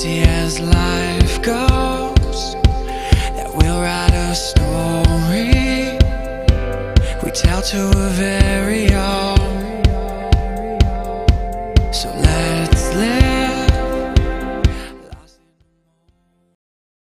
crazy as life goes That we'll write a story. We tell to a very own So let's live.